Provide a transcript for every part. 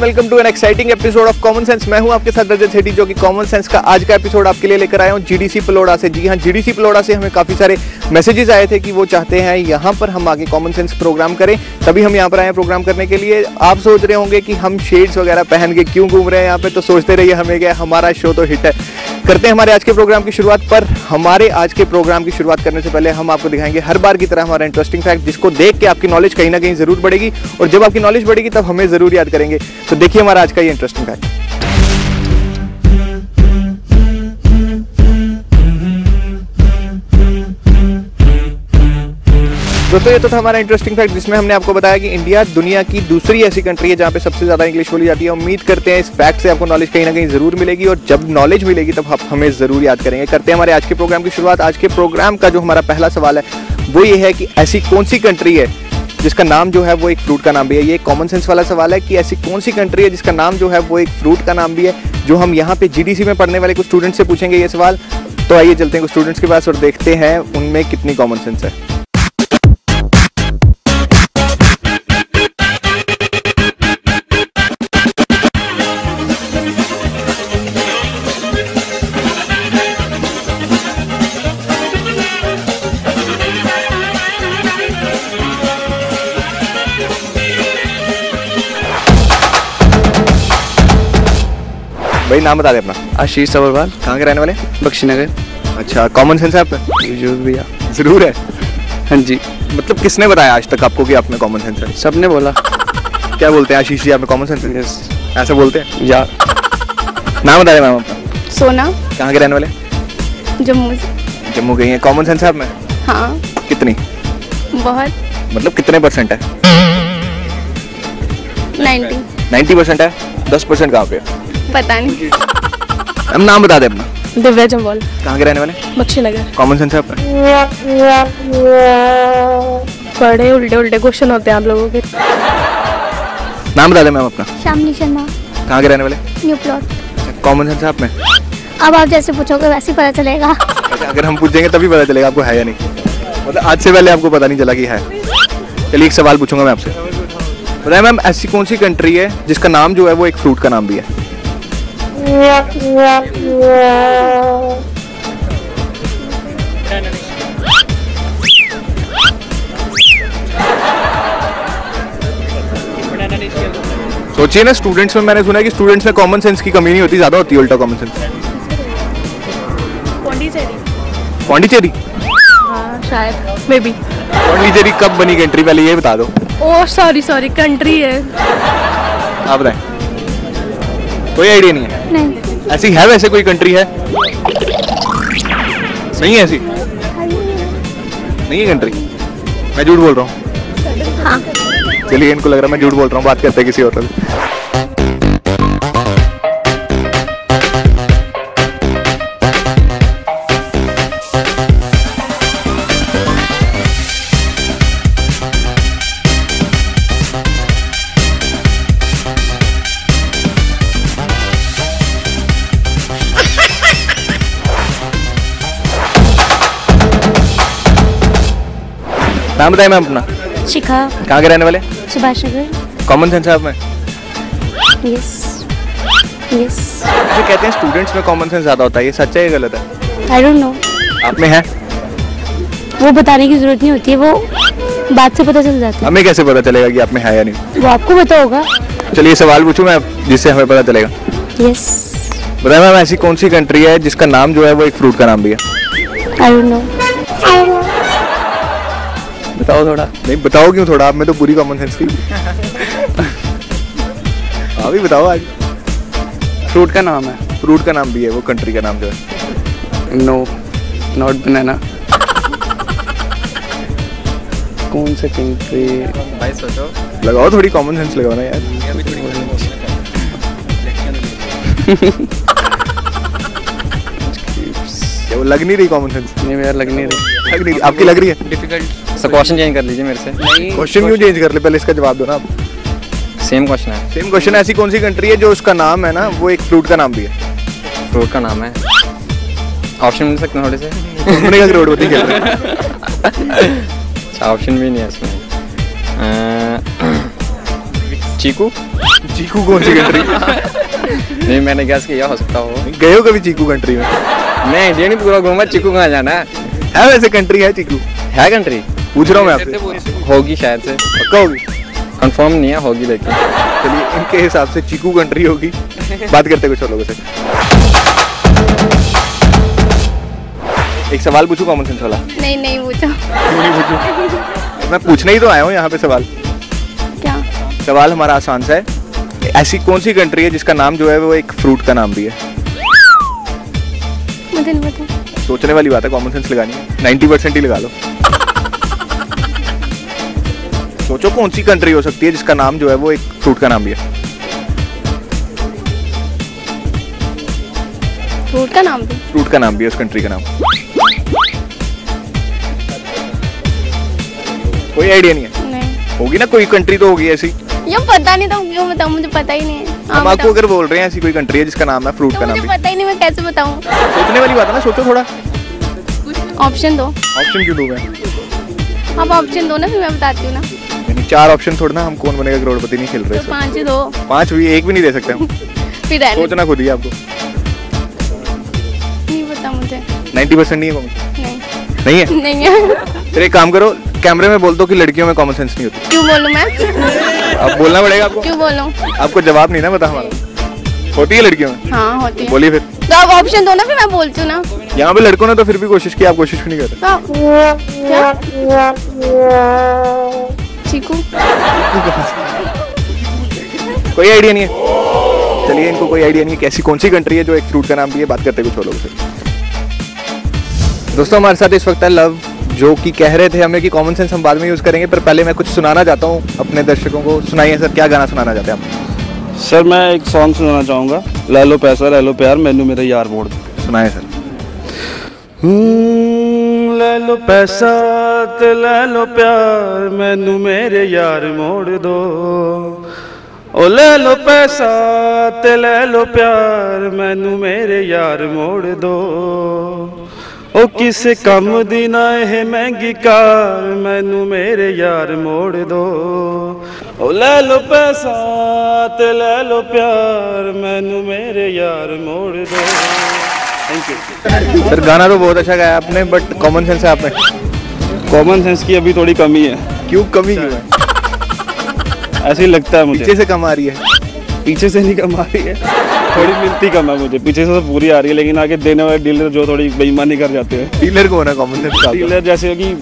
And welcome to an exciting episode of common sense मैं हूँ आपके साथ रजत सेठी जो कि कॉमन सेंस का आज का एपिसोड आपके लिए लेकर आया हूँ जीडीसी पलोड़ा से। जी हाँ जीडीसी पलोड़ा से हमें काफ़ी सारे मैसेजेस आए थे कि वो चाहते हैं यहाँ पर हम आगे कॉमन सेंस प्रोग्राम करें। तभी हम यहाँ पर आए प्रोग्राम करने के लिए। आप सोच रहे होंगे कि हम शेड्स वगैरह पहन के क्यों घूम रहे हैं यहाँ पे तो सोचते रहिए हमें क्या हमारा शो तो हिट है। करते हैं हमारे आज के प्रोग्राम की शुरुआत, पर हमारे आज के प्रोग्राम की शुरुआत करने से पहले हम आपको दिखाएँगे हर बार की तरह हमारा इंटरेस्टिंग फैक्ट जिसको देख के आपकी नॉलेज कहीं ना कहीं ज़रूर बढ़ेगी। और जब आपकी नॉलेज बढ़ेगी, तब हमें ज़रूर याद करेंगे। तो देखिए हमारा आज का ये इंटरेस्टिंग फैक्ट दोस्तों, ये तो था हमारा इंटरेस्टिंग फैक्ट जिसमें हमने आपको बताया कि इंडिया दुनिया की दूसरी ऐसी कंट्री है जहाँ पे सबसे ज़्यादा इंग्लिश बोली जाती है। उम्मीद करते हैं इस फैक्ट से आपको नॉलेज कहीं ना कहीं ज़रूर मिलेगी और जब नॉलेज मिलेगी तब आप हमें ज़रूर याद करेंगे। करते हैं हमारे आज के प्रोग्राम की शुरुआत। आज के प्रोग्राम का जो हमारा पहला सवाल है, वो ये है कि ऐसी कौन सी कंट्री है जिसका नाम जो है वो एक फ्रूट का नाम भी है। ये कॉमन सेंस वाला सवाल है कि ऐसी कौन सी कंट्री है जिसका नाम जो है वो एक फ्रूट का नाम भी है, जो हम यहाँ पे जीडीसी में पढ़ने वाले कुछ स्टूडेंट से पूछेंगे ये सवाल। तो आइए चलते हैं कुछ स्टूडेंट्स के पास और देखते हैं उनमें कितनी कॉमन सेंस है। भाई नाम बता दे अपना। आशीष अग्रवाल कहाँ के रहने वाले? बख्शी नगर अच्छा कॉमन सेंस है आप में यूजुफ भैया। ज़रूर है। हाँ जी। मतलब किसने बताया आज तक आपको कि आप में कॉमन सेंस है? सबने बोला। क्या बोलते हैं आशीष जी आप में कॉमन सेंस है? यस ऐसा बोलते हैं? यार नाम बता दे मैम अपना सोना। कहाँ के रहने वाले? जम्मू से। जम्मू गई है कॉमन सेंस है आप में? हाँ। कितनी? बहुत। मतलब कितने परसेंट है? नाइन्टी नाइन्टी परसेंट है? दस परसेंट कहाँ पे है? पता नहीं। हम नाम बता दे अपना। दिव्या जम्वाल। कहाँ के रहने वाले? बख्शी नगर कॉमन सेंस है बड़े उल्टे उल्टे क्वेश्चन होते हैं आप लोगों के। नाम बता दे मैम अपना। शामली शर्मा। कहाँ के रहने वाले? New plot. कॉमन सेंस है आप में अब आप जैसे पूछोगे वैसे ही पता चलेगा। अच्छा, अगर हम पूछेंगे तभी पता चलेगा आपको है या नहीं। मतलब आज से पहले आपको पता नहीं चला कि है। चलिए एक सवाल पूछूँगा मैं आपसे। बताए मैम ऐसी कौन सी कंट्री है जिसका नाम जो है वो एक फ्रूट का नाम भी है? सोचिए ना स्टूडेंट्स में मैंने सुना है कि स्टूडेंट्स में कॉमन सेंस की कमी नहीं होती ज़्यादा होती है उल्टा कॉमन सेंस पौंडीचेरी। हाँ शायद मे बी पौंडीचेरी कब बनी कंट्री पहले ये बता दो। ओ सॉरी सॉरी कंट्री है। आप बताएँ। कोई आइडिया नहीं है? नहीं। ऐसी है वैसे कोई कंट्री है? नहीं है ऐसी? नहीं है कंट्री मैं झूठ बोल रहा हूँ। हाँ। चलिए इनको लग रहा है मैं झूठ बोल रहा हूँ बात करते हैं किसी और नाम बताए मैम अपना। शिखा। कहाँ के रहने वाले? सुभाष नगर। कॉमन सेंस है आप में? यस यस जो कहते हैं स्टूडेंट्स में कॉमन सेंस ज़्यादा होता है ये सच है या गलत है? आई डोंट नो आप में है? वो बताने की ज़रूरत नहीं होती है वो बात से पता चल जाता है। हमें कैसे पता चलेगा कि आप में है या नहीं? वो आपको पता होगा। चलिए सवाल पूछूँ मैं जिससे हमें पता चलेगा। यस बताए मैम ऐसी कौन सी कंट्री है जिसका नाम जो है वो एक फ्रूट का नाम भी है? आई डोंट नो बताओ थोड़ा। नहीं बताओ क्यों थोड़ा? आप में तो पूरी कॉमन सेंस थी। हाँ भी बताओ आज। फ्रूट का नाम है। फ्रूट का नाम भी है वो कंट्री का नाम जो है। नो नॉट बनाना कौन सा कंट्री भाई सोचो। लगाओ थोड़ी कॉमन सेंस लगाओ ना यार। वो लग नहीं रही कॉमन सेंस नहीं मेरा लग नहीं रही। लग नहीं रही। आपकी लग रही है? डिफ़िकल्ट सर क्वेश्चन चेंज कर लीजिए मेरे से। क्वेश्चन क्यों चेंज कर ले? पहले इसका जवाब दो ना आप। सेम क्वेश्चन है। सेम क्वेश्चन ऐसी कौन सी कंट्री है जो उसका नाम है ना वो एक फ्रूट का नाम भी है? फ्रूट का नाम है। ऑप्शन मिल सकते हैं थोड़े से? का खेल रहे अच्छा ऑप्शन भी नहीं है इसमें। चीकू? चीकू कौन सी कंट्री नहीं मैंने गैस किया हो सकता हो। गए हो कभी चीकू कंट्री में? मैं इंडिया नहीं पूरा घूमा चीकू कहाँ जाना है? है वैसे कंट्री है चीकू? है कंट्री पूछ रहा हूँ मैं आपसे। होगी शायद से। पक्का होगी? कंफर्म नहीं है होगी लेकिन। चलिए इनके हिसाब से चीकू कंट्री होगी। बात करते कुछ और लोगों से। एक सवाल पूछू कॉमन सेंस वाला? नहीं नहीं पूछो। क्यों नहीं पूछूँ? मैं पूछने ही तो आया हूँ यहाँ पे सवाल। क्या? सवाल हमारा आसान सा है। ऐसी कौन सी कंट्री है जिसका नाम जो है वो एक फ्रूट का नाम भी है? मुझे नहीं पता। सोचने वाली बात है कॉमन सेंस लगानी है। नाइन्टी परसेंट ही लगा लो। सोचो कौन सी कंट्री हो सकती है जिसका नाम जो है वो एक फ्रूट का नाम भी है। फ्रूट का नाम भी। फ्रूट का नाम भी है उस कंट्री का नाम। कोई आइडिया नहीं है? नहीं। होगी ना कोई कंट्री तो होगी ऐसी। ये पता नहीं तो क्यों बताऊँ मुझे पता ही नहीं है। हम आपको अगर बोल रहे हैं ऐसी कोई कंट्री है जिसका नाम है फ्रूट तो का नाम मुझे पता ही नहीं मैं कैसे बताऊँ? सोचने वाली बात है ना सोचो थोड़ा। ऑप्शन दो। ऑप्शन क्यों दूँ मैं आप ऑप्शन दो ना फिर मैं बताती हूँ ना। यानी चार ऑप्शन थोड़ा ना हम कौन बनेगा करोड़पति नहीं खेल रहे तो पाँच ही दो। पाँच भी एक भी नहीं दे सकते हम। फिर सोचना खुद ही आपको नहीं पता मुझे। नाइन्टी परसेंट नहीं है कॉमन नहीं। नहीं है? नहीं है। फिर एक काम करो कैमरे में बोल दो कि लड़कियों में कॉमन सेंस नहीं होती। क्यों बोलूँ मैं? अब बोलना पड़ेगा आपको। क्यों बोलूँ? आपको जवाब नहीं ना पता हमारा। होती है लड़कियों में? हाँ होती है। बोलिए फिर। तो आप ऑप्शन दो ना फिर मैं बोलती हूँ ना। यहाँ पे लड़कों ने तो फिर भी कोशिश की आप कोशिश भी नहीं कर हाँ। चीकू कोई आइडिया नहीं है। चलिए इनको कोई आइडिया नहीं है कैसी कौन सी कंट्री है जो एक फ्रूट का नाम भी है बात करते कुछ लोगों से। दोस्तों हमारे साथ इस वक्त है लव जो कि कह रहे थे हमें कि कॉमन सेंस हम बाद में यूज़ करेंगे पर पहले मैं कुछ सुनाना चाहता हूँ अपने दर्शकों को। सुनाइए सर क्या गाना सुनाना चाहते हैं आप? सर मैं एक सॉन्ग सुनाना चाहूँगा। ले लो पैसा ले लो प्यार मैनू मेरे यार मोड़ दो। सुनाए सर। हम्म, ले लो पैसा ते ले लो प्यार मैनू मेरे यार मोड़ दो ओ ले लो पैसा ते ले लो प्यार मैनू मेरे यार मोड़ दो ओ ਕਿਸੇ ਕੰਮ ਦੀ ਨਾ ਇਹ ਮਹਿੰਗੀ ਕਾਰ ਮੈਨੂੰ ਮੇਰੇ ਯਾਰ ਮੋੜ ਦੋ ਓ ਲੈ ਲੋ ਪੈਸਾ ਤੇ ਲੈ ਲੋ ਪਿਆਰ ਮੈਨੂੰ ਮੇਰੇ ਯਾਰ ਮੋੜ ਦੋ थैंक यू सर गाना तो बहुत अच्छा गाया आपने बट कॉमन सेंस है आपने कॉमन सेंस की अभी थोड़ी कमी है। क्यों? कमी क्यों है? ऐसे ही लगता है मुझे। पीछे से कम आ रही है। पीछे से नहीं कम आ रही है। थोड़ी मिलती कम है मुझे। पीछे से तो पूरी आ रही है लेकिन आगे देने वाले डीलर जो थोड़ी बेईमानी कर जाते हैं। डीलर को है? कॉमन सेंस का। डीलर जैसे कि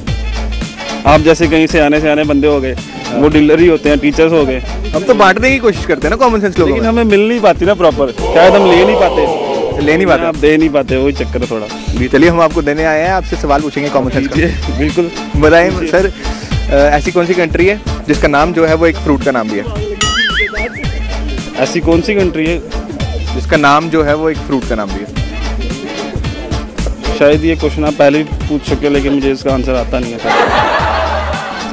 आप जैसे कहीं से आने से आने बंदे हो गए वो डीलर ही होते हैं टीचर्स हो गए। हम तो बांटने की कोशिश करते हैं ना कॉमन सेंस लोग लेकिन हमें मिल नहीं पाती ना प्रॉपर शायद हम ले नहीं पाते। ले नहीं पाते? आप दे नहीं पाते वही चक्कर है थोड़ा। चलिए हम आपको देने आए हैं आपसे सवाल पूछेंगे कॉमन सेंस का। बिल्कुल। बताएँ सर ऐसी कौन सी कंट्री है जिसका नाम जो है वो एक फ्रूट का नाम भी है? ऐसी कौन सी कंट्री है? जिसका नाम जो है वो एक फ्रूट का नाम भी है। शायद ये क्वेश्चन आप पहले भी पूछ चुके हो लेकिन मुझे इसका आंसर आता नहीं है। सर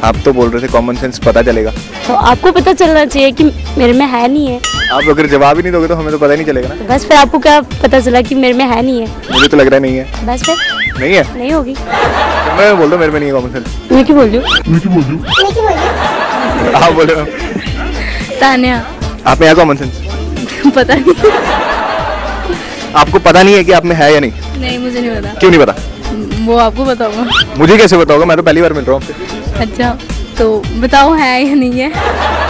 आप तो बोल रहे थे कॉमन सेंस पता चलेगा। तो आपको पता चलना चाहिए कि मेरे में है नहीं है। आप अगर जवाब ही नहीं दोगे तो हमें तो पता ही नहीं चलेगा ना। तो बस फिर आपको क्या पता चला कि मेरे में है नहीं है? मुझे तो लग रहा है नहीं है। बस फिर। नहीं है? नहीं होगी। तो मैं बोल दो मेरे में नहीं है कॉमन सेंस मैं क्यों बोल रही आप बोल रहे हो। तानिया। आप में है कॉमन सेंस पता नहीं। आपको पता नहीं है कि आप में है या नहीं? नहीं मुझे नहीं पता। क्यों नहीं पता? वो आपको बताऊँगा। मुझे कैसे बताओगे? मैं तो पहली बार मिल रहा हूँ अच्छा तो बताओ है या नहीं है?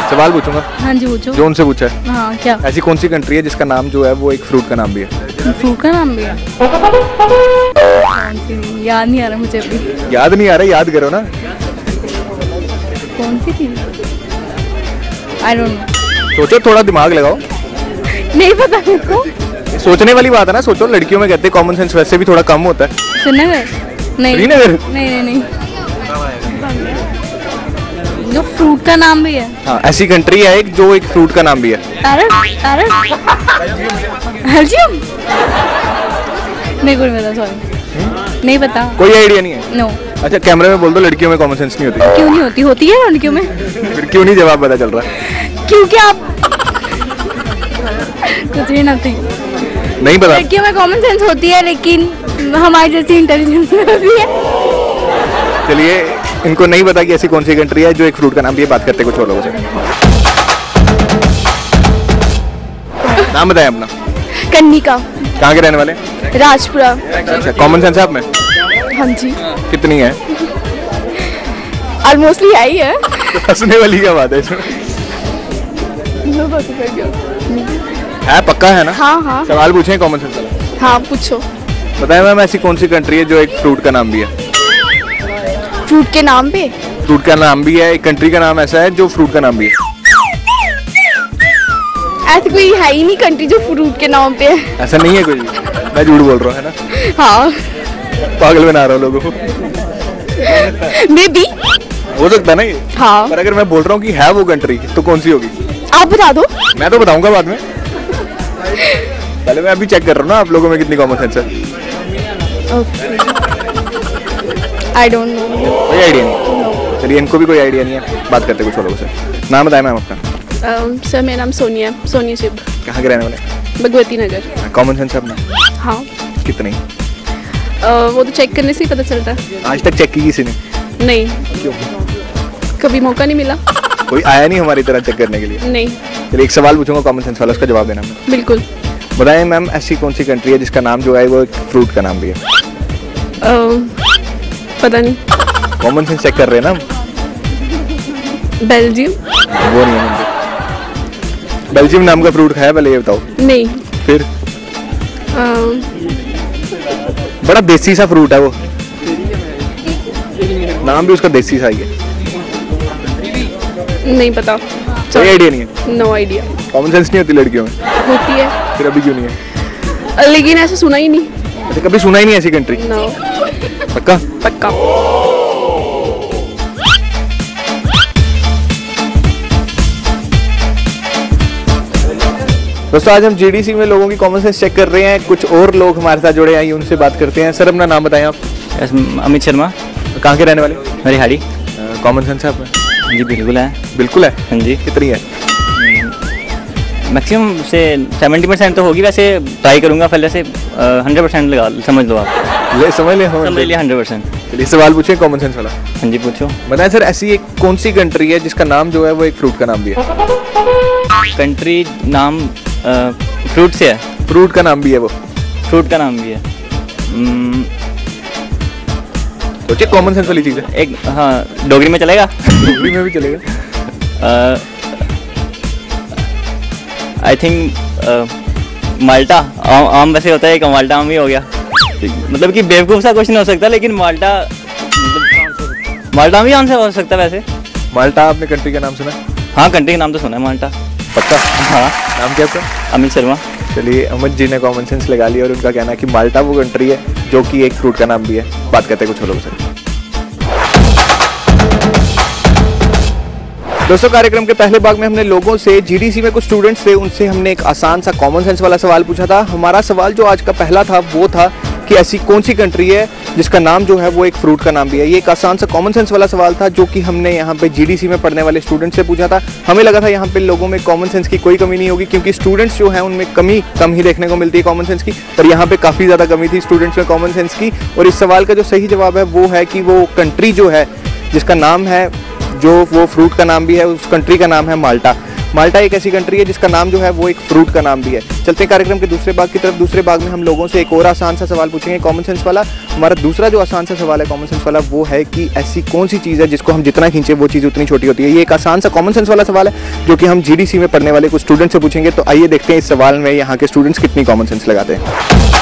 सवाल पूछूँगा। हाँ जी पूछो। जो उनसे पूछा है। हाँ क्या? ऐसी कौन सी कंट्री है जिसका नाम जो है वो एक फ्रूट का नाम भी है? फ्रूट का नाम भी है? याद नहीं आ रहा मुझे अभी। याद नहीं आ रहा याद करो ना। कौन सी थी? आई डोंट नो सोचो थोड़ा दिमाग लगाओ। नहीं पता मेरे को। सोचने वाली बात है ना सोचो लड़कियों में कहते हैं कॉमन सेंस वैसे भी थोड़ा कम होता है। श्रीनगर नहीं। श्रीनगर? नहीं नहीं नहीं। जो फ्रूट का नाम भी है। हाँ ऐसी कंट्री है एक जो एक फ्रूट का नाम भी है। तारक तारक। बेल्जियम नहीं कुछ पता सॉरी नहीं पता। कोई आइडिया नहीं है? नो अच्छा कैमरे में बोल दो लड़कियों में कॉमन सेंस नहीं होती। क्यों नहीं होती? होती है लड़कियों में? फिर क्यों नहीं जवाब पता चल रहा? है क्योंकि आप कुछ भी नहीं नहीं पता। लड़कियों में कॉमन सेंस होती है लेकिन हमारी जैसी इंटेलिजेंस होती है। चलिए इनको नहीं पता कि ऐसी कौन सी कंट्री है जो एक फ्रूट का नाम भी बात करते कुछ और लोगों से। नाम बताएँ अपना। कन्निका। कहाँ के रहने वाले? राजपुरा। अच्छा कॉमन सेंस है आप में? हाँ जी। कितनी है? ऑलमोस्टली आई है। हंसने वाली क्या बात है? इसमें है पक्का है ना? हाँ हाँ। सवाल पूछे कॉमन सेंस वाला? हाँ पूछो। बताए मैम ऐसी कौन सी कंट्री है जो एक फ्रूट का नाम भी है? फ्रूट के नाम पे? फ्रूट का नाम भी है एक कंट्री का नाम ऐसा है जो फ्रूट का नाम भी है। ऐसी कोई है ही नहीं कंट्री जो फ्रूट के नाम पे है। ऐसा नहीं है कोई? मैं झूठ बोल रहा हूँ है ना? हाँ। पागल बना रहा हूँ लोगों को। मे बी हो सकता है ना ये? हाँ। पर अगर मैं बोल रहा हूँ कि है वो कंट्री तो कौन सी होगी? आप बता दो। मैं तो बताऊँगा बाद में। पहले मैं अभी चेक कर रहा हूँ ना आप लोगों में कितनी कॉमन सेंस है। आई डोंट नो कोई आइडिया नहीं। चलिए इनको भी कोई आइडिया नहीं है। बात करते कुछ लोगों से। नाम बताएँ मैम अपना सर मेरा नाम सोनिया सोनिया शिव। कहाँ के रहने वाले भगवती नगर। कॉमन सेंस है अपना। हाँ। कितनी? वो तो चेक करने से ही पता चलता है। आज तक चेक की किसी ने? नहीं। क्यों? कभी मौका नहीं मिला। कोई आया नहीं हमारी तरह चेक करने के लिए? नहीं। चलिए एक सवाल पूछूँगा कॉमन सेंस वाला उसका जवाब देना मैं बिल्कुल। बताएँ मैम ऐसी कौन सी कंट्री है जिसका नाम जो है वो एक फ्रूट का नाम भी है? पता नहीं। कॉमन सेंस चेक कर रहे हैं ना बेल्जियम वो नहीं है बेल्जियम नाम का फ्रूट खाया पहले ये बताओ। नहीं। फिर? बड़ा देसी सा फ्रूट है वो। नाम भी उसका देसी सा ही है। नहीं पता। कोई आइडिया नहीं है? नो आइडिया कॉमन सेंस नहीं होती लड़कियों में? होती है। फिर अभी क्यों नहीं है? लेकिन ऐसा सुना ही नहीं। अच्छा कभी सुना ही नहीं ऐसी कंट्री नो पक्का? पक्का। दोस्तों आज हम जीडीसी में लोगों की कॉमन सेंस चेक कर रहे हैं। कुछ और लोग हमारे साथ जुड़े हैं उनसे बात करते हैं। सर अपना नाम बताएँ आप। अमित शर्मा। कहाँ के रहने वाले? मेरी हाड़ी कॉमन सेंस है आप में जी बिल्कुल है। बिल्कुल है? हाँ जी। कितनी है? मैक्सिमम से सेवेंटी परसेंट तो होगी वैसे ट्राई करूँगा पहले से हंड्रेड परसेंट लगा समझ लो आप। ले समझ ले समझ लिया हंड्रेड परसेंट चलिए सवाल पूछे कॉमन सेंस वाला। हाँ जी पूछो। बताएँ सर ऐसी एक कौन सी कंट्री है जिसका नाम जो है वो एक फ्रूट का नाम भी है? कंट्री नाम फ्रूट से है। फ्रूट का नाम भी है वो। फ्रूट का नाम भी है। हम्म, सोचिए कॉमन सेंस वाली चीज़ है। एक हाँ डोगरी में चलेगा? डोगरी में भी चलेगा। आई थिंक माल्टा आम, वैसे होता है एक माल्टा आम ही हो गया। मतलब कि बेवकूफ़ सा क्वेश्चन हो सकता है लेकिन माल्टा माल्टा भी आंसर हो सकता है वैसे। माल्टा आपने कंट्री का नाम सुना? हाँ कंट्री का नाम तो सुना है माल्टा। पक्का? हाँ। नाम क्या आपका? अमित शर्मा। चलिए अमित जी ने कॉमन सेंस लगा लिया और उनका कहना है कि माल्टा वो कंट्री है जो कि एक फ्रूट का नाम भी है। बात करते हैं कुछ लोगों से। दोस्तों कार्यक्रम के पहले भाग में हमने लोगों से जीडीसी में कुछ स्टूडेंट्स थे उनसे हमने एक आसान सा कॉमन सेंस वाला सवाल पूछा था। हमारा सवाल जो आज का पहला था वो था कि ऐसी कौन सी कंट्री है जिसका नाम जो है वो एक फ्रूट का नाम भी है? ये एक आसान सा कॉमन सेंस वाला सवाल था जो कि हमने यहाँ पे जीडीसी में पढ़ने वाले स्टूडेंट से पूछा था। हमें लगा था यहाँ पे लोगों में कॉमन सेंस की कोई कमी नहीं होगी क्योंकि स्टूडेंट्स जो है उनमें कमी कम ही देखने को मिलती है कॉमन सेंस की। पर यहाँ पे काफ़ी ज़्यादा कमी थी स्टूडेंट्स में कॉमन सेंस की। और इस सवाल का जो सही जवाब है वो है कि वो कंट्री जो है, जिसका नाम है, जो वो फ्रूट का नाम भी है, उस कंट्री का नाम है माल्टा। माल्टा एक ऐसी कंट्री है जिसका नाम जो है वो एक फ्रूट का नाम भी है। चलते हैं कार्यक्रम के दूसरे भाग की तरफ़। दूसरे भाग में हम लोगों से एक और आसान सा सवाल पूछेंगे कॉमन सेंस वाला। हमारा दूसरा जो आसान सा सवाल है कॉमन सेंस वाला, वो है कि ऐसी कौन सी चीज़ है जिसको हम जितना खींचे, वो चीज़ उतनी छोटी होती है। ये एक आसान सा कॉमन सेंस वाला सवाल है, जो कि हम जीडीसी में पढ़ने वाले कुछ स्टूडेंट से पूछेंगे। तो आइए देखते हैं इस सवाल में यहाँ के स्टूडेंट्स कितनी कॉमन सेंस लगाते हैं।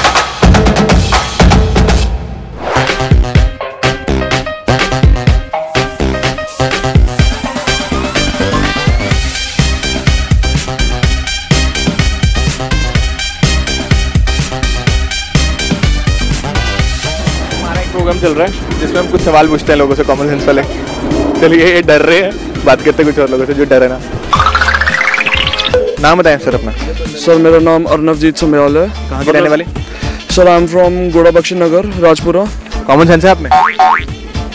प्रोग्राम चल रहा है जिसमें हम कुछ सवाल पूछते हैं लोगों से कॉमन सेंस वाले। चलिए ये डर रहे हैं। बात करते हैं कुछ और लोगों से जो डर है ना। नाम बताएँ सर अपना। सर मेरा नाम अर्नवजीत समयाल है। कहाँ के रहने वाले? Sir I am from Goda Bakhshi Nagar Rajpura common sense है आप में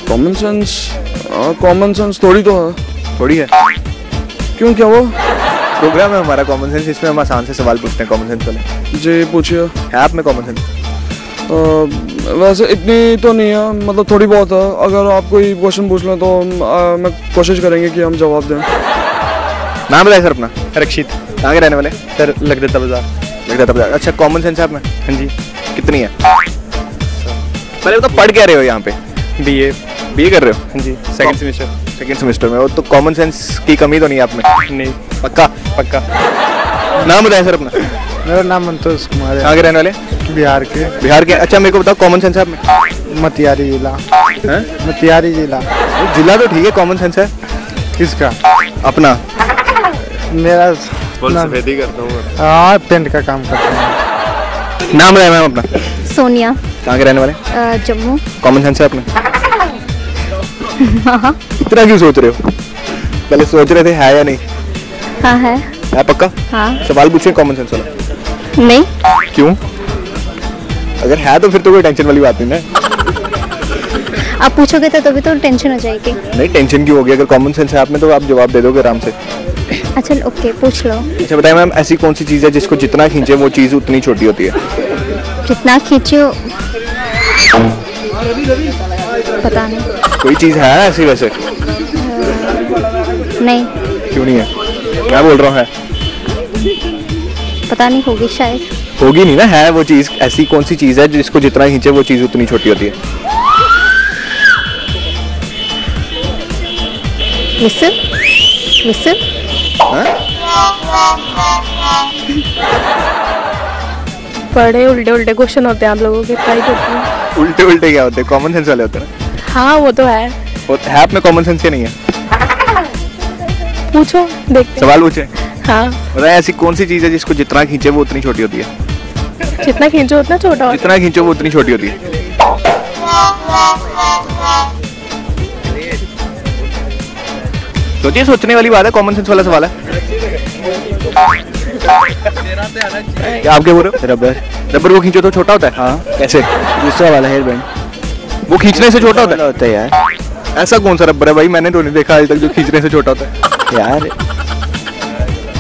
कॉमन सेंस कॉमन सेंस थोड़ी तो है। थोड़ी है। क्यों क्या वो प्रोग्राम है हमारा कॉमन सेंस इसमें हम आसान से सवाल पूछते हैं कॉमन सेंस वाले। जी पूछिए। है आप में कॉमन सेंस वैसे इतनी तो नहीं है मतलब थोड़ी बहुत है। अगर आप कोई क्वेश्चन पूछ लें तो हम, मैं कोशिश करेंगे कि हम जवाब दें। नाम बताए सर अपना। रक्षित। कहाँ के रहने वाले? सर लग देता बाज़ार। लगता था बता- अच्छा कॉमन सेंस है आप में हाँ जी। कितनी है? पहले तो पढ़ क्या रहे हो यहाँ पे? बी ए बी ए कर रहे हो? हाँ जी सेकंड सेमेस्टर सेकंड सेमेस्टर में वो तो कॉमन सेंस की कमी तो नहीं है आप में? नहीं। पक्का? पक्का। नाम बताएँ सर अपना। मेरा नाम मंतोष कुमार है। कहाँ के रहने वाले? बिहार के। बिहार के। अच्छा मेरे को बताओ कॉमन सेंस है आप में मतियारी जिला मतियारी जिला। जिला तो ठीक है कॉमन सेंस है। किसका? अपना? मेरा सफेदी करता हूँ। हाँ पेंट का काम करते हैं। नाम बताएँ मैम अपना। सोनिया। कहाँ के रहने वाले? जम्मू। कॉमन सेंस है अपने। इतना क्यों सोच रहे हो? पहले सोच रहे थे है या नहीं? हाँ है। है पक्का? हाँ। सवाल पूछिए कॉमन सेंस वाला। नहीं। क्यों? अगर है तो फिर तो कोई टेंशन वाली बात नहीं ना। आप पूछोगे तो तभी तो टेंशन हो जाएगी। नहीं टेंशन क्यों होगी अगर कॉमन सेंस है आप में तो आप जवाब दे दोगे आराम से। अच्छा ओके पूछ लो। अच्छा बताएँ मैम ऐसी कौन सी चीज़ है जिसको जितना खींचे वो चीज़ उतनी छोटी होती है? जितना खींचो पता नहीं। कोई चीज़ है ऐसी वैसे? नहीं। क्यों नहीं है? मैं बोल रहा हूँ है? पता नहीं होगी शायद। होगी नहीं ना है वो चीज़ ऐसी कौन सी चीज़ है जिसको जितना खींचे वो चीज़ उतनी छोटी होती है? विसिल विसिल बड़े उल्टे उल्टे क्वेश्चन होते हैं आप लोगों के ट्राई करती हूँ। उल्टे उल्टे क्या होते हैं? कॉमन सेंस वाले होते हैं हाँ वो तो है। वो है में कॉमन सेंस या नहीं है। पूछो देखते सवाल पूछे। हाँ। बताएँ ऐसी कौन सी चीज़ है जिसको जितना खींचे वो उतनी छोटी होती है? जितना खींचो उतना छोटा होता जितना खींचो वो उतनी छोटी होती है। सोचिए सोचने वाली बात है कॉमन सेंस वाला सवाल है। क्या आपके बोल रहे हो? रबर। रबर को खींचो तो छोटा होता है? हाँ। कैसे? दूसरा वाला हेयर बैंड वो खींचने से छोटा होता है? होता है यार। ऐसा कौन सा रबर है भाई? मैंने तो नहीं देखा आज तक जो खींचने से छोटा होता है। यार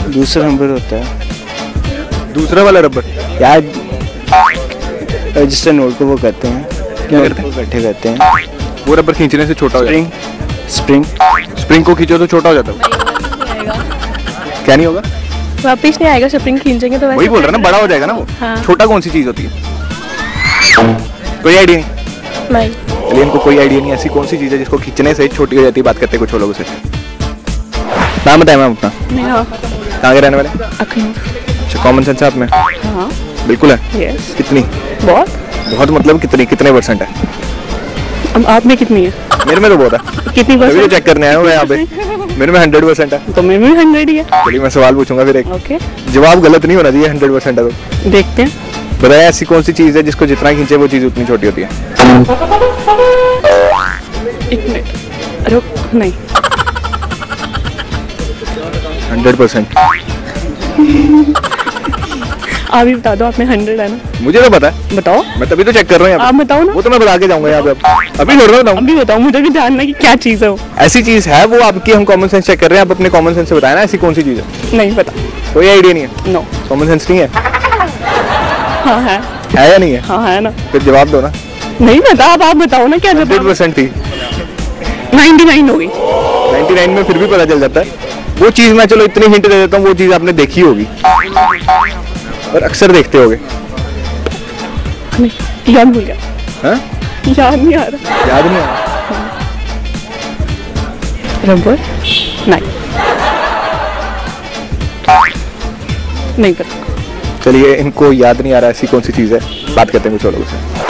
दूसरा नंबर होता है। दूसरा वाला रबर? यार रजिस्टर नोट को वो करते हैं नोट को इकट्ठे करते हैं। वो रबर खींचने से छोटा हो जाता स्प्रिंग स्प्रिंग स्प्रिंग को खींचो तो छोटा हो जाता है। क्या नहीं होगा? वापिस नहीं आएगा स्प्रिंग खींचेंगे तो वही बोल रहा ना बड़ा हो जाएगा ना वो। हाँ। छोटा कौन सी चीज़ होती है? कोई आइडिया नहीं। चलिए इनको कोई आइडिया नहीं ऐसी कौन सी चीज़ है जिसको खींचने से छोटी हो जाती है बात करते कुछ लोगों से। नाम बताए मैम अपना। नहीं। हाँ कहाँ के रहने वाले? अच्छा कॉमन सेंस है आप में? हाँ। बिल्कुल है? यस कितनी? बहुत। बहुत मतलब कितनी? कितने परसेंट है? अब आप में कितनी है? मेरे में तो बहुत है। कितनी तो परसेंट चेक करने आया हूँ यहाँ पे। मेरे में हंड्रेड परसेंट है। तो मेरे में हंड्रेड ही है। चलिए मैं सवाल पूछूँगा फिर एक। ओके जवाब गलत नहीं होना चाहिए हंड्रेड परसेंट है तो। देखते हैं। बताया ऐसी कौन सी चीज़ है जिसको जितना खींचे वो चीज़ उतनी छोटी होती है? एक मिनट। रुक नहीं। Hundred percent. आप ही बता दो आप में हंड्रेड है ना? मुझे तो पता है। बताओ। मैं तभी तो चेक कर रहा हूँ आप बताओ ना। वो तो मैं बता के जाऊँगा यहाँ पे अब। अभी थोड़ा बताऊँ अभी बताओ मुझे भी जानना कि क्या चीज़ है वो। ऐसी चीज़ है वो आपकी हम कॉमन सेंस चेक कर रहे हैं। आप अपने कॉमन सेंस से बताए ना ऐसी कौन सी चीज़ है? नहीं पता। कोई आइडिया नहीं है। नो कॉमन सेंस नहीं है। हाँ है। है या नहीं है? हाँ है ना। फिर जवाब दो ना। नहीं पता अब आप बताओ ना क्या हंड्रेड परसेंट थी नाइन्टी नाइन होगी 99 में फिर भी पता चल जाता है। वो चीज़ मैं चलो इतनी हिंट दे देता हूँ वो चीज़ आपने देखी होगी। और अक्सर देखते होगे। नहीं याद भूल गया हाँ? याद नहीं आ रहा। याद नहीं आ रहा। रबर नहीं। नहीं पता। चलिए इनको याद नहीं आ रहा ऐसी कौन सी चीज़ है। बात करते हैं कुछ और लोगों से।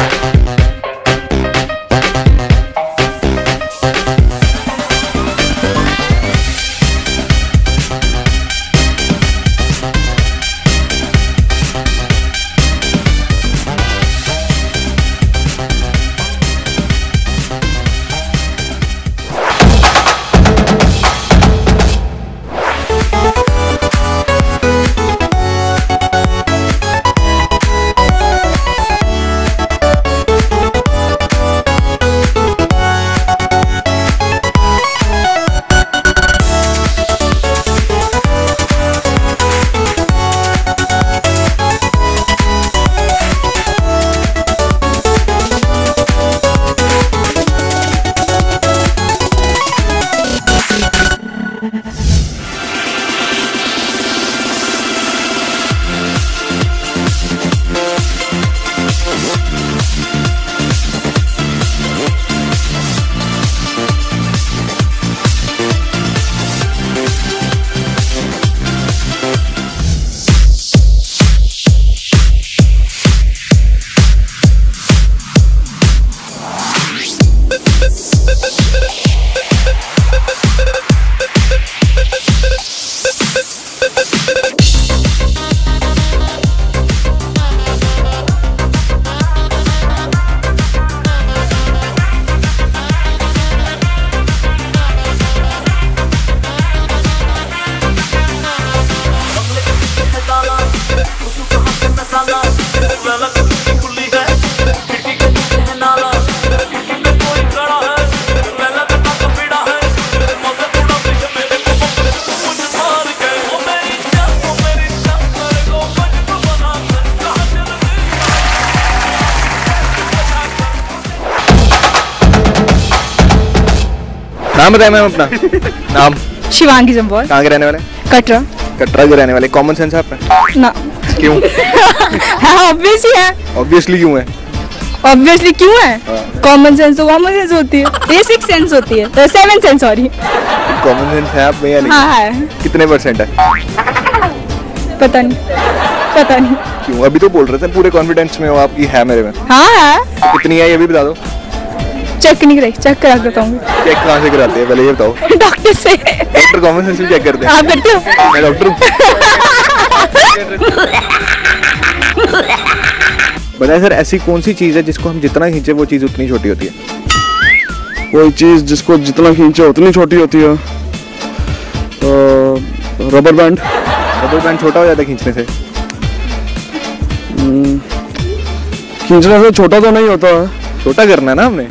नाम बताए मैम अपना? नाम? शिवांगी जम्वाल। कहाँ के रहने वाले? कटरा। कटरा के रहने वाले। कॉमन सेंस है आपका? ना। क्यों? हाँ ऑब्वियस ही। है ऑब्वियसली क्यों है? ऑब्वियसली क्यों है? हाँ। कॉमन सेंस तो कॉमन सेंस होती है। ये सिक्स सेंस होती है। Seven sense sorry common sense है आप में या नहीं? हाँ है। कितने परसेंट है? पता नहीं। पता नहीं। क्यों? अभी तो बोल रहे थे पूरे कॉन्फिडेंस में हो आपकी है मेरे में। हाँ है। कितनी है ये भी बता दो। चेक नहीं कराई चेक करा के बताऊँगी। चेक कहाँ से कराते हैं पहले ये बताओ। डॉक्टर से। डॉक्टर कॉमन सेंस चेक करते हैं। आप करते हो मैं डॉक्टर हूँ। बताए सर ऐसी कौन सी चीज़ है जिसको हम जितना खींचे वो चीज़ उतनी छोटी होती है? कोई चीज़ जिसको जितना खींचे उतनी छोटी होती है। रबर बैंड रबर बैंड छोटा हो जाता है खींचने से? खींचने से छोटा तो नहीं होता। छोटा करना है ना हमने?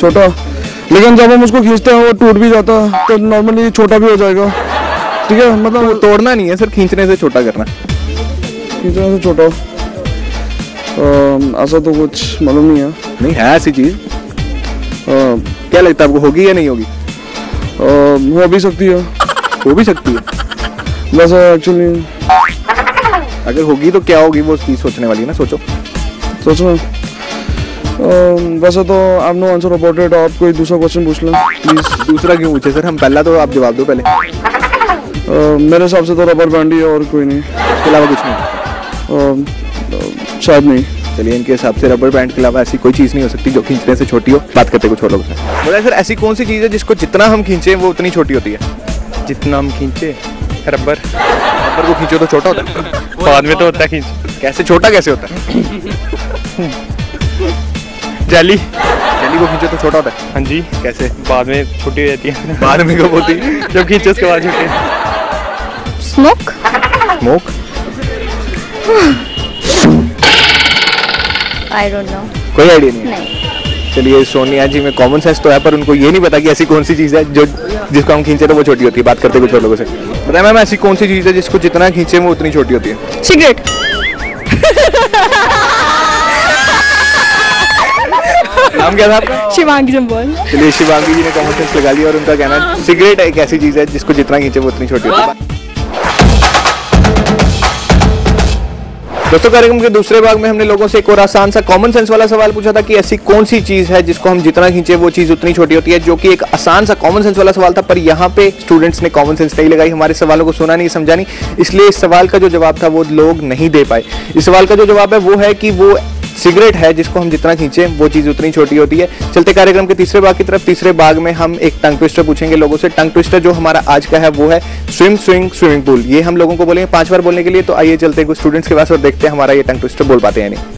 छोटा। लेकिन जब हम उसको खींचते हैं वो टूट भी जाता है तो नॉर्मली छोटा भी हो जाएगा। ठीक है? मतलब तोड़ना नहीं है सर खींचने से छोटा करना। खींचने से छोटा। ऐसा तो कुछ मालूम नहीं है। नहीं है ऐसी चीज़। क्या लगता है आपको होगी या नहीं होगी? हो भी सकती है। हो भी सकती है। बस एक्चुअली अगर होगी तो क्या होगी वो चीज़ सोचने वाली है ना सोचो। सोच हूँ वैसे तो आप नो आंसर अबाउट इट आप कोई दूसरा क्वेश्चन पूछ लें प्लीज़ दूसरा क्यों पूछे? सर हम पहला तो आप जवाब दो पहले। मेरे हिसाब से तो रबर बैंड ही है और कोई नहीं। इसके अलावा कुछ नहीं। अम, शायद नहीं। चलिए इनके हिसाब से रबर बैंड के अलावा ऐसी कोई चीज़ नहीं हो सकती जो खींचने से छोटी हो। बात करते कुछ और लोग से। बोला सर ऐसी कौन सी चीज़ है जिसको जितना हम खींचे वो उतनी छोटी होती है? जितना हम खींचे रबर। रबर को खींचो तो छोटा होता है। बाद में तो होता है खींच। कैसे छोटा कैसे होता है? जाली। जल्दी को खींचो तो छोटा होता है। हाँ जी। कैसे? बाद में छोटी हो जाती है। बाद में कब होती है? जब खींचे उसके बाद छोटी smoke? Smoke? I don't know कोई आइडिया नहीं है। चलिए सोनिया जी में कॉमन सेंस तो है पर उनको ये नहीं पता कि ऐसी कौन सी चीज़ है जो जिसको हम खींचे तो वो छोटी होती है। बात करते कुछ और लोगों से। बताए मैम ऐसी कौन सी चीज़ है जिसको जितना खींचे वो उतनी छोटी होती है? सिगरेट नाम क्या था आपका? शिवांगी जम्वाल चलिए शिवांगी जी ने कॉमन सेंस लगा लिया और उनका कहना है सिगरेट एक ऐसी चीज़ है जिसको जितना खींचे वो उतनी छोटी होती है। दोस्तों कार्यक्रम के दूसरे भाग में हमने लोगों से एक और आसान सा कॉमन सेंस वाला सवाल पूछा था कि ऐसी कौन सी चीज़ है जिसको हम जितना खींचे वो चीज़ उतनी छोटी होती है जो कि एक आसान सा कॉमन सेंस वाला सवाल था पर यहाँ पे स्टूडेंट्स ने कॉमन सेंस नहीं लगाई हमारे सवालों को सुना नहीं समझा नहीं इसलिए इस सवाल का जो जवाब था वो लोग नहीं दे पाए। इस सवाल का जो जवाब है वो है कि वो सिगरेट है जिसको हम जितना खींचे, वो चीज़ उतनी छोटी होती है। चलते कार्यक्रम के तीसरे भाग की तरफ़, तीसरे भाग में हम एक टंग ट्विस्टर पूछेंगे लोगों से। टंग ट्विस्टर जो हमारा आज का है, वो है स्विम स्विंग स्विमिंग पूल ये हम लोगों को बोलेंगे पाँच बार बोलने के लिए तो आइए चलते कुछ स्टूडेंट्स के पास और देखते हैं हमारा ये टंग ट्विस्टर बोल पाते हैं नहीं।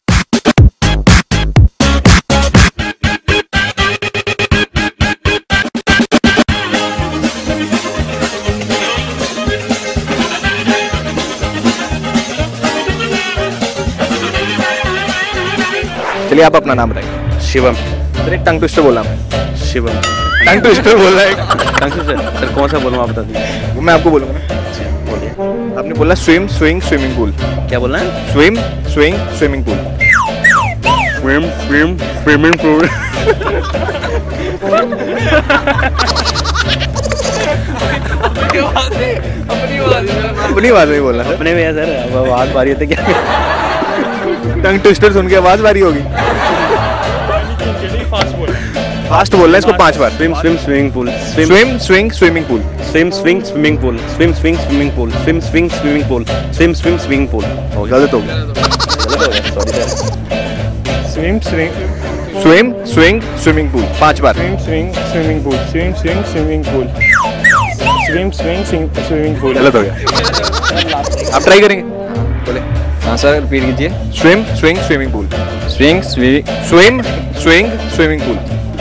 चलिए आप अपना नाम बताइए। शिवम। सर एक टंग ट्विस्टर बोला। मैं शिवम। टंग ट्विस्टर बोल रहा है सर कौन सा बोलूँ आप बता दीजिए। वो मैं आपको बोलूँगा ना। आपने बोला स्विम स्विंग स्विमिंग पूल क्या बोलना है? Swim swing swimming pool swim swim swimming pool अपनी आवाज़ में ही बोलना सर अपने में है सर अब आवाज़ बारी होती क्या? टंग ट्विस्टर सुन के आवाज़ बारी होगी। फास्ट बोलना है इसको पाँच बार। Swim swim swimming pool swim swing swimming pool swim swing swimming pool swim swing swimming pool swim swing swimming pool swim swim swimming pool हो गया गलत हो गया। गलत हो गया sorry sir swim swing swim swing swimming pool पाँच बार। Swim swing swimming pool swim swing swimming pool swim swing swimming pool गलत हो गया। आप ट्राई करेंगे। बोले। हाँ सर रिपीट कीजिए। Swim swing swimming pool swing swing swim swing swimming pool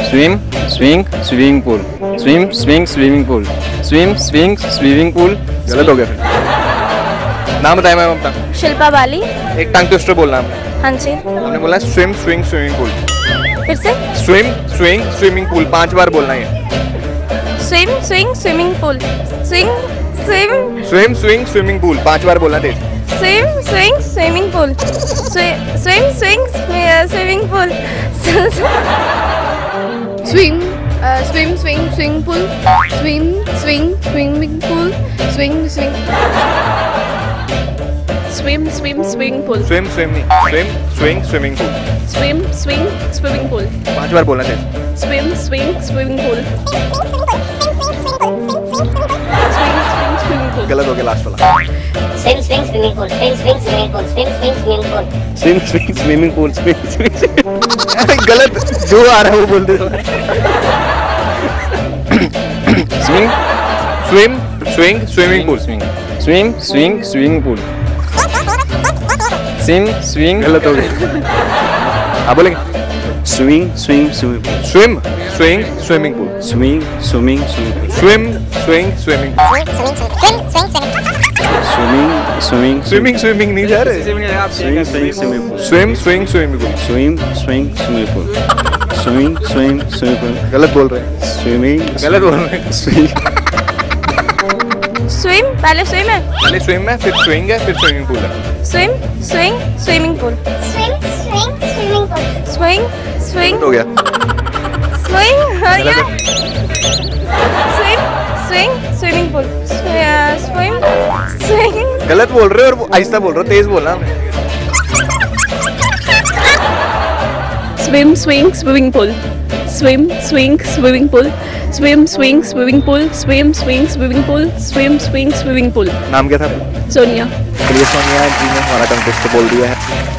swim swing swimming pool swim swing swimming pool swim swing swimming pool गलत हो गया फिर। नाम बताया मैम अपना। शिल्पा बाली। एक टंग ट्विस्टर बोलना। आपने हाँ जी। आपने बोला स्विम स्विंग स्विमिंग पूल फिर से? स्विम स्विंग स्विमिंग पूल पाँच बार बोलना है। Swim swing swimming pool swing swim swim swing swimming pool पाँच बार बोलना तेज। Swim swing swimming pool swim swing swimming pool swing swim, swing, swimming pool. Swim, swing, swimming pool. Swing, swing. Swim, swim, swimming pool. Swim swim नहीं swim swing swimming pool Swim, swing, swimming pool. पाँच बार बोलना चाहिए Swim, swing, swimming pool. गलत हो गया last वाला। Swimming swimming swimming swimming pool pool pool pool गलत जो आ रहा है वो बोल दे। Swimming swim swing swimming pool swing swim swing swimming pool swim swing गलत हो गया। आप बोलेंगे। Swing, swing, swimming pool. Swim swing swimming pool Swing, swimming, swimming pool. Swim, swim swing swimming Swimming, swimming, swimming swimming नहीं जा रहे Swing, swing, swimming pool. Swim swing swimming pool Swim, swing, swimming pool. Swing, swing, swimming pool. गलत बोल रहे हैं Swimming, गलत बोल रहे हैं swing. स्विम पहले स्विम है पहले स्विम है फिर स्विंग है फिर स्विमिंग पूल है swim swing swimming pool Swim, swing, swimming pool. Swing swing हो गया। स्विंग स्विंग स्विमिंग गलत बोल रहे हो और आहिस्ता बोल रहे हो तेज बोलना। Swim swing swimming pool swim swing swimming pool swim swing swimming pool swim swing swimming pool swim swing swimming pool नाम क्या था? सोनिया सोनिया जी ने हमारा कंटेस्ट बोल दिया है।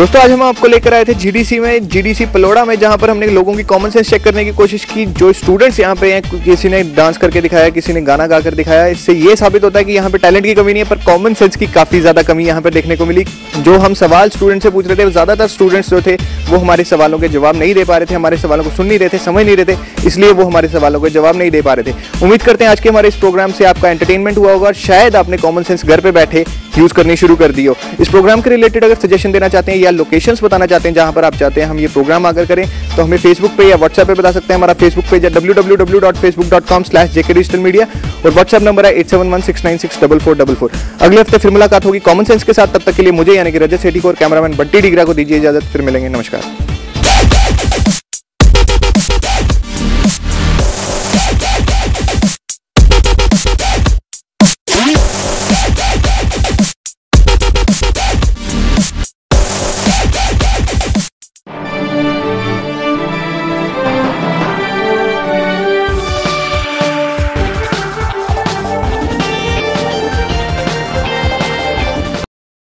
दोस्तों, आज हम आपको लेकर आए थे जीडीसी में जीडीसी पलोड़ा में, जहाँ पर हमने लोगों की कॉमन सेंस चेक करने की कोशिश की। जो स्टूडेंट्स यहाँ पे हैं किसी ने डांस करके दिखाया, किसी ने गाना गाकर दिखाया, इससे ये साबित होता है कि यहाँ पे टैलेंट की कमी नहीं है, पर कॉमन सेंस की काफ़ी ज़्यादा कमी यहाँ पे देखने को मिली। जो हम सवाल स्टूडेंट से पूछ रहे थे ज़्यादातर स्टूडेंट्स जो थे, वो हमारे सवालों के जवाब नहीं दे पा रहे थे, हमारे सवालों को सुन नहीं रहे थे, समझ नहीं रहे थे, इसलिए वो हमारे सवालों के जवाब नहीं दे पा रहे थे। उम्मीद करते हैं आज के हमारे इस प्रोग्राम से आपका एंटरटेनमेंट हुआ होगा शायद आपने कॉमन सेंस घर पर बैठे यूज़ करनी शुरू कर दी हो। इस प्रोग्राम के रिलेटेड अगर सजेशन देना चाहते हैं या लोकेशन बताना चाहते हैं जहाँ पर आप चाहते हैं, हम ये प्रोग्राम अगर करें तो हमें फेसबुक पे या व्हाट्सएप पे बता सकते हैं। हमारा फेसबुक पेज है W W W dot Facebook dot com slash JK digital media और व्हाट्सएप नंबर है eight seven one six nine six double four double four अगले हफ़्ते फिर मुलाकात होगी कॉमन सेंस के साथ। तब तक के लिए मुझे यानी कि रजत सेठी को और कैमरामैन बट्टी डिगरा को दीजिए इजाज़त। फिर मिलेंगे। नमस्कार।